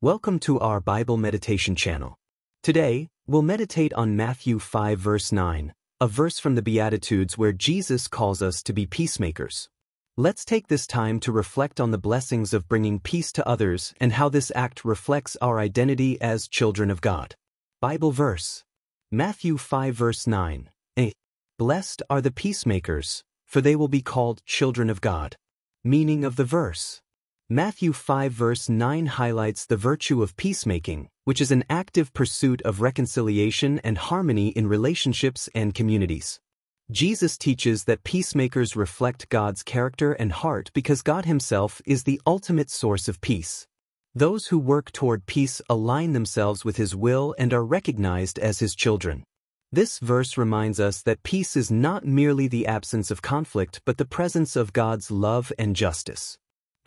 Welcome to our Bible Meditation channel. Today, we'll meditate on Matthew 5 verse 9, a verse from the Beatitudes where Jesus calls us to be peacemakers. Let's take this time to reflect on the blessings of bringing peace to others and how this act reflects our identity as children of God. Bible verse Matthew 5 verse 9. A. Blessed are the peacemakers, for they will be called children of God. Meaning of the verse. Matthew 5 verse 9 highlights the virtue of peacemaking, which is an active pursuit of reconciliation and harmony in relationships and communities. Jesus teaches that peacemakers reflect God's character and heart because God himself is the ultimate source of peace. Those who work toward peace align themselves with his will and are recognized as his children. This verse reminds us that peace is not merely the absence of conflict but the presence of God's love and justice.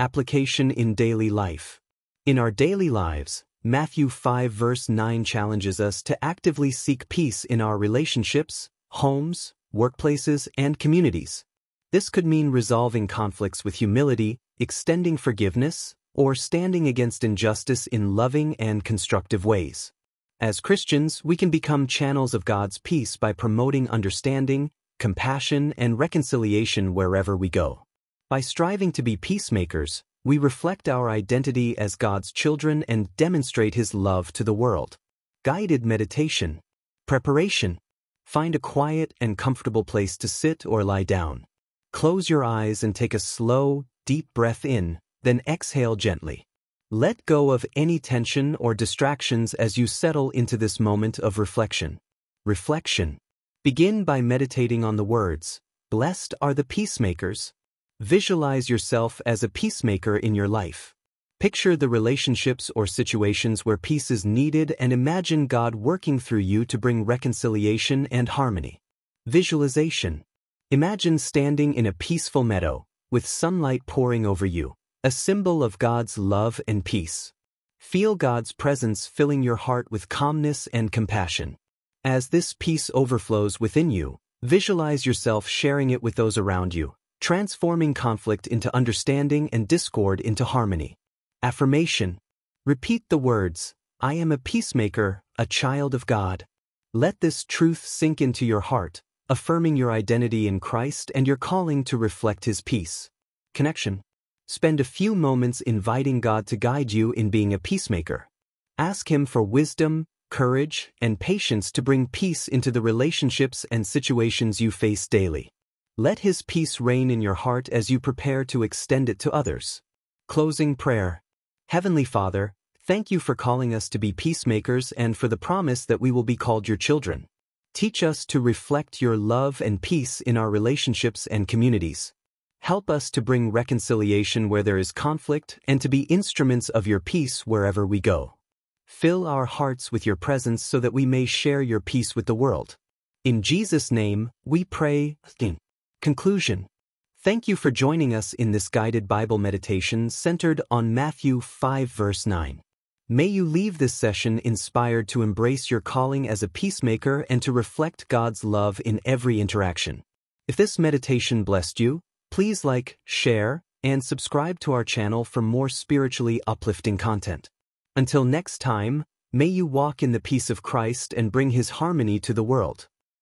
Application in daily life. In our daily lives, Matthew 5 verse 9 challenges us to actively seek peace in our relationships, homes, workplaces, and communities. This could mean resolving conflicts with humility, extending forgiveness, or standing against injustice in loving and constructive ways. As Christians, we can become channels of God's peace by promoting understanding, compassion, and reconciliation wherever we go. By striving to be peacemakers, we reflect our identity as God's children and demonstrate His love to the world. Guided meditation. Preparation. Find a quiet and comfortable place to sit or lie down. Close your eyes and take a slow, deep breath in, then exhale gently. Let go of any tension or distractions as you settle into this moment of reflection. Reflection. Begin by meditating on the words, Blessed are the peacemakers, Visualize yourself as a peacemaker in your life. Picture the relationships or situations where peace is needed and imagine God working through you to bring reconciliation and harmony. Visualization. Imagine standing in a peaceful meadow, with sunlight pouring over you, a symbol of God's love and peace. Feel God's presence filling your heart with calmness and compassion. As this peace overflows within you, visualize yourself sharing it with those around you, transforming conflict into understanding and discord into harmony. Affirmation. Repeat the words, I am a peacemaker, a child of God. Let this truth sink into your heart, affirming your identity in Christ and your calling to reflect His peace. Connection. Spend a few moments inviting God to guide you in being a peacemaker. Ask Him for wisdom, courage, and patience to bring peace into the relationships and situations you face daily. Let His peace reign in your heart as you prepare to extend it to others. Closing prayer. Heavenly Father, thank you for calling us to be peacemakers and for the promise that we will be called your children. Teach us to reflect your love and peace in our relationships and communities. Help us to bring reconciliation where there is conflict and to be instruments of your peace wherever we go. Fill our hearts with your presence so that we may share your peace with the world. In Jesus' name, we pray. Conclusion Thank you for joining us in this guided Bible meditation centered on Matthew 5 verse 9. May you leave this session inspired to embrace your calling as a peacemaker and to reflect God's love in every interaction. If this meditation blessed you, please like, share, and subscribe to our channel for more spiritually uplifting content. Until next time, may you walk in the peace of Christ and bring his harmony to the world.